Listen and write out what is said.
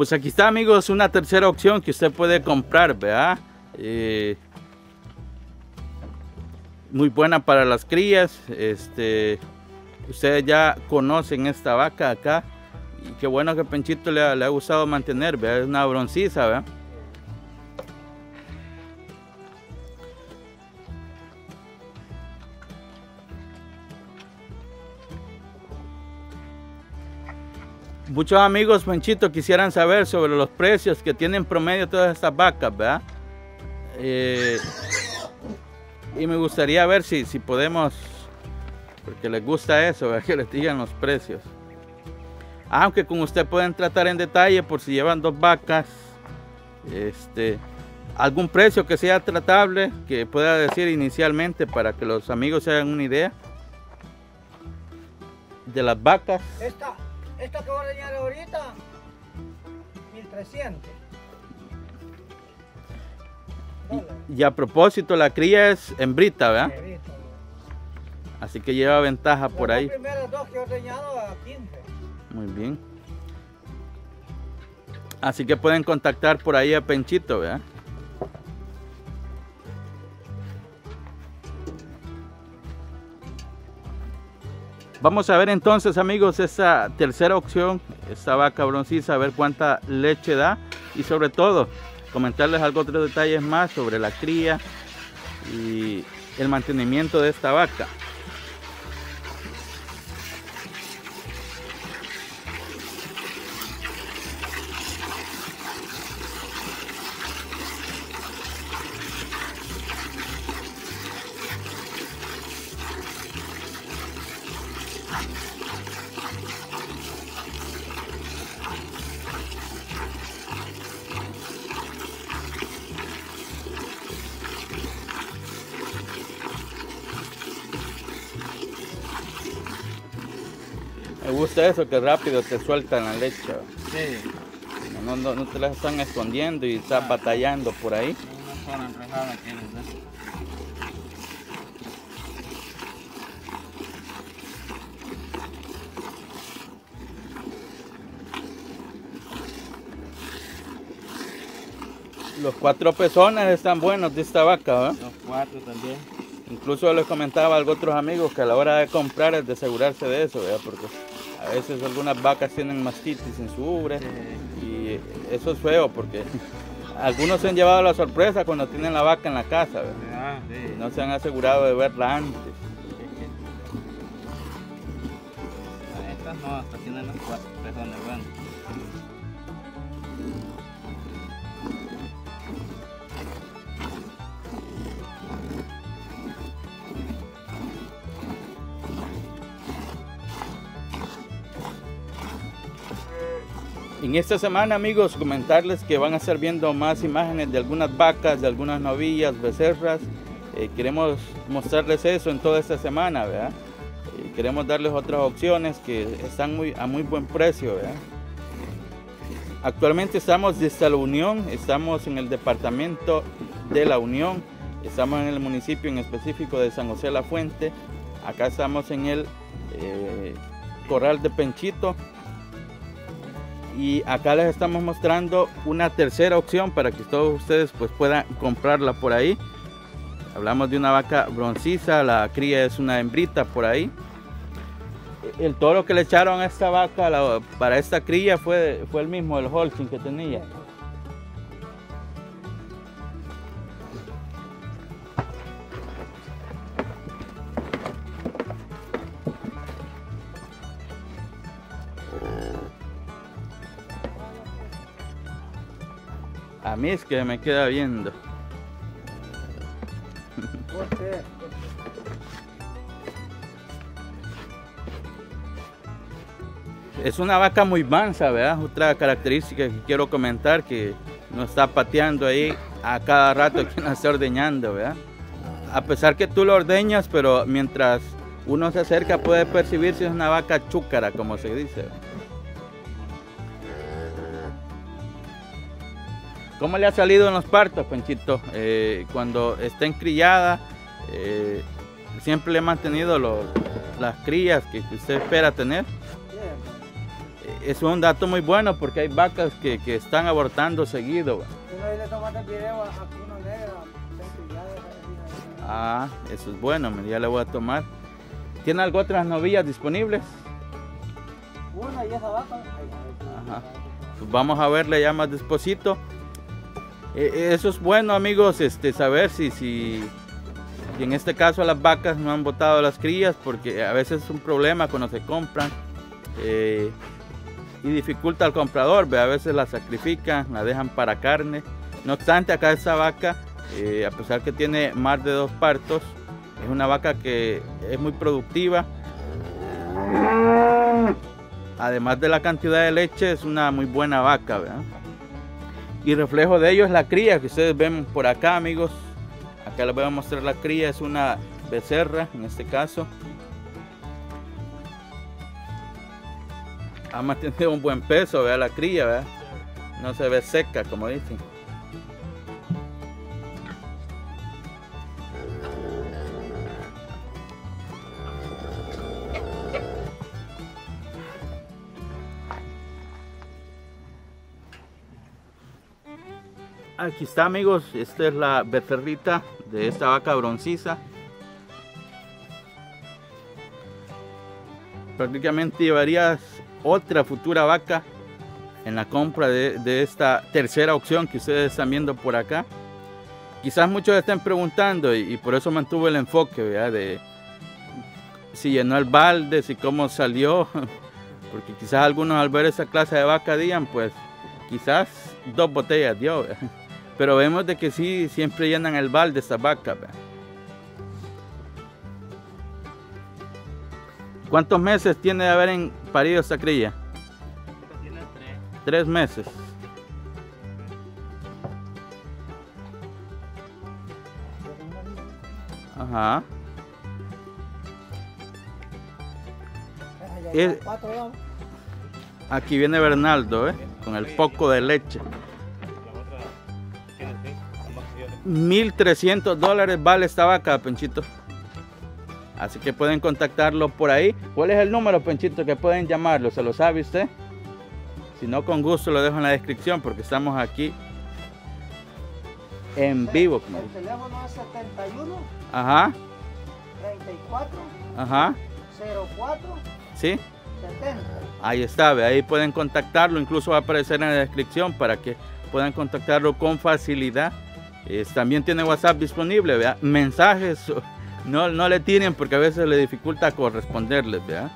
Pues aquí está amigos una tercera opción que usted puede comprar, ¿verdad? Eh, muy buena para las crías. Este, ustedes ya conocen esta vaca acá. Y qué bueno que Penchito le ha, gustado mantener, ¿verdad? Es una broncisa, ¿verdad? Muchos amigos, Penchito, quisieran saber sobre los precios que tienen promedio todas estas vacas, ¿verdad? Eh, y me gustaría ver si, si podemos, porque les gusta eso, ¿verdad? que les digan los precios. Aunque con usted pueden tratar en detalle por si llevan dos vacas, este, algún precio que sea tratable, que pueda decir inicialmente para que los amigos se hagan una idea de las vacas. Esta, esta que voy a enseñar ahorita, 1300. Y, y a propósito, la cría es hembrita, ¿verdad? Negrito. Así que lleva ventaja por Las ahí. dos primeras dos que he ordeñado a 15. Muy bien. Así que pueden contactar por ahí a Penchito, ¿verdad? Vamos a ver entonces, amigos, esa tercera opción, esta vaca broncisa, a ver cuánta leche da y sobre todo comentarles algo otros detalles más sobre la cría y el mantenimiento de esta vaca. Me gusta eso, que rápido te sueltan la leche. Sí, No, no, no te las están escondiendo y estás batallando por ahí. una que les da. Los cuatro pezones están buenos de esta vaca, ¿verdad? Los cuatro también. Incluso les comentaba a algunos otros amigos que a la hora de comprar es de asegurarse de eso, ¿verdad? Porque a veces algunas vacas tienen mastitis en su ubre Sí. y eso es feo porque algunos se han llevado la sorpresa cuando tienen la vaca en la casa. Ah, sí. No se han asegurado de verla antes. Estas no, hasta tienen los cuatro pezones buenos. En esta semana, amigos, comentarles que van a estar viendo más imágenes de algunas vacas, de algunas novillas, becerras. Eh, queremos mostrarles eso en toda esta semana, ¿verdad? Eh, queremos darles otras opciones que están muy, a muy buen precio, ¿verdad? Actualmente estamos desde la Unión, estamos en el departamento de la Unión, estamos en el municipio en específico de San José La Fuente, acá estamos en el eh, Corral de Penchito, y acá les estamos mostrando una tercera opción para que todos ustedes pues puedan comprarla por ahí. Hablamos de una vaca bronciza la cría es una hembrita por ahí. El toro que le echaron a esta vaca para esta cría fue, fue el mismo el Holstein que tenía a mí es que me queda viendo. Es una vaca muy mansa, ¿verdad? Otra característica que quiero comentar que no está pateando ahí a cada rato que no está ordeñando, ¿verdad? A pesar que tú lo ordeñas, pero mientras uno se acerca puede percibir si es una vaca chúcara, como se dice. ¿Cómo le ha salido en los partos, Penchito? Eh, cuando está encrillada, eh, siempre le he mantenido los- las crías que usted espera tener. Es un dato muy bueno porque hay vacas que, que están abortando seguido. Ah, eso es bueno, ya le voy a tomar. ¿Tiene algo otras novillas disponibles? Una y esa vaca. Ajá. Pues vamos a verle ya más desposito. Eh, Eso es bueno, amigos, este, saber si, si, si en este caso las vacas no han botado las crías, porque a veces es un problema cuando se compran eh, y dificulta al comprador, ve, a veces la sacrifican, la dejan para carne. No obstante, acá esta vaca, eh, a pesar que tiene más de dos partos, es una vaca que es muy productiva. Además de la cantidad de leche, es una muy buena vaca, ¿verdad? Y reflejo de ello es la cría que ustedes ven por acá, amigos. Acá les voy a mostrar la cría, es una becerra en este caso. Ha mantenido un buen peso, vea la cría, ¿verdad? No se ve seca, como dicen. Aquí está amigos, esta es la becerrita de esta vaca bronciza. Prácticamente llevarías otra futura vaca en la compra de, esta tercera opción que ustedes están viendo por acá. Quizás muchos estén preguntando y, por eso mantuve el enfoque de si llenó el balde, si cómo salió. Porque quizás algunos al ver esa clase de vaca digan, pues quizás dos botellas dio. Pero vemos de que sí, siempre llenan el balde estas vacas. ¿Cuántos meses tiene de haber en parido esta cría? Esta tiene tres. Tres meses. Ajá. Aquí viene Bernardo, ¿eh? Con el poco de leche. 1300 dólares vale esta vaca, Penchito. Así que pueden contactarlo por ahí. ¿Cuál es el número, Penchito, que pueden llamarlo? ¿Se lo sabe usted? Si no, con gusto lo dejo en la descripción porque estamos aquí en vivo. El teléfono es 71 Ajá, 34 ajá, 04 sí. 70. Ahí está, ve, ahí pueden contactarlo, incluso va a aparecer en la descripción para que puedan contactarlo con facilidad. Es- también tiene WhatsApp disponible, vea. Mensajes no, no le tienen porque a veces le dificulta corresponderles, vea.